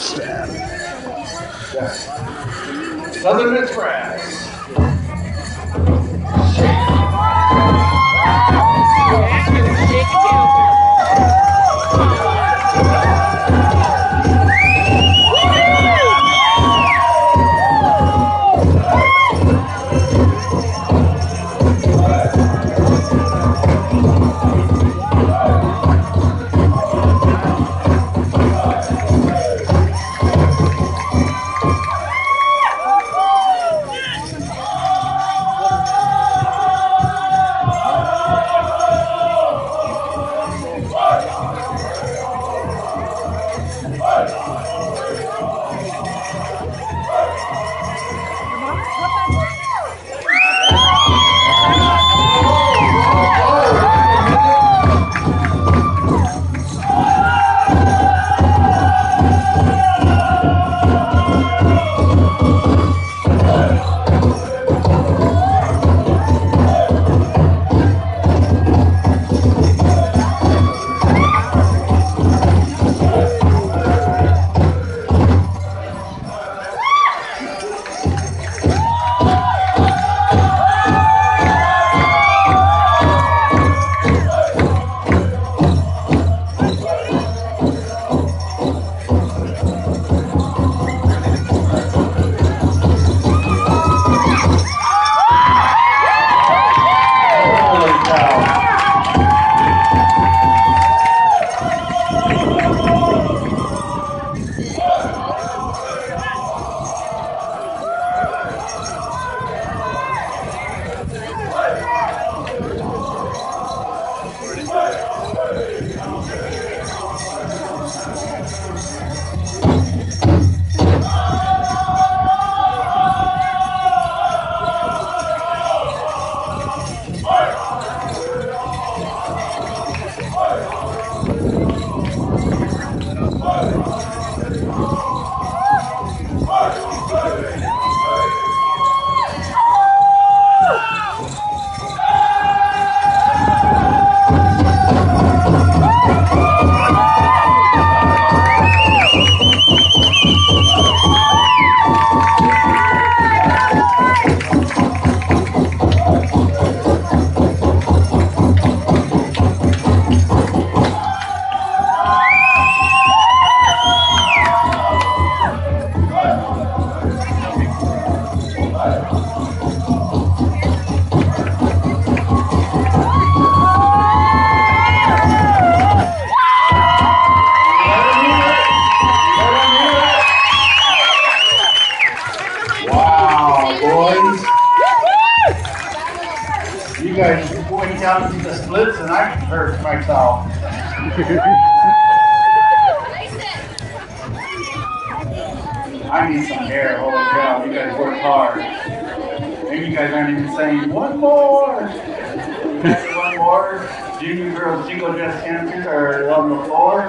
stab. Southern Miss Brass. You guys point out the splits and I hurt myself. I need some hair. Holy cow, you guys work hard. And you guys aren't even saying one more. One more. Junior girls jingle dress dancers are on the floor.